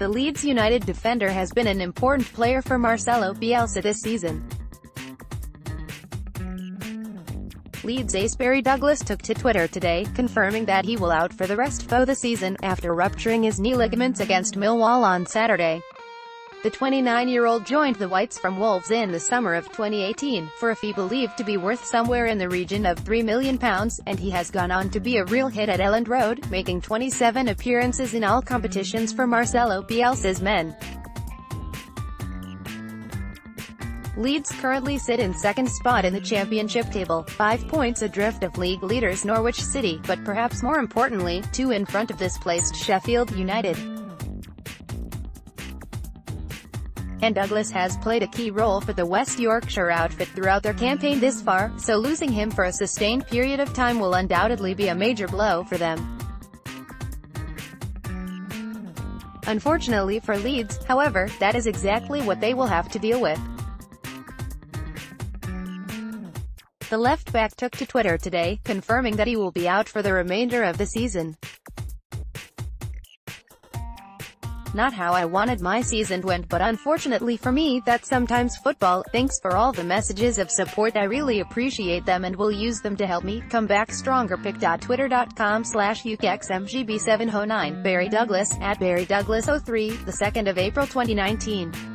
the Leeds United defender has been an important player for Marcelo Bielsa this season. Leeds ace Barry Douglas took to Twitter today, confirming that he will out for the rest of the season, after rupturing his knee ligaments against Millwall on Saturday. The 29-year-old joined the Whites from Wolves in the summer of 2018, for a fee believed to be worth somewhere in the region of £3 million, and he has gone on to be a real hit at Elland Road, making 27 appearances in all competitions for Marcelo Bielsa's men. Leeds currently sit in second spot in the championship table, five points adrift of league leaders Norwich City, but perhaps more importantly, two in front of this placed Sheffield United. And Douglas has played a key role for the West Yorkshire outfit throughout their campaign this far, so losing him for a sustained period of time will undoubtedly be a major blow for them. Unfortunately for Leeds, however, that is exactly what they will have to deal with. The left-back took to Twitter today, confirming that he will be out for the remainder of the season. Not how I wanted my season went but unfortunately for me that's sometimes football. Thanks for all the messages of support I really appreciate them and will use them to help me come back stronger. Pic.twitter.com slash UKXMGB709 Barry Douglas, at Barry Douglas 03, the 2nd of April 2019.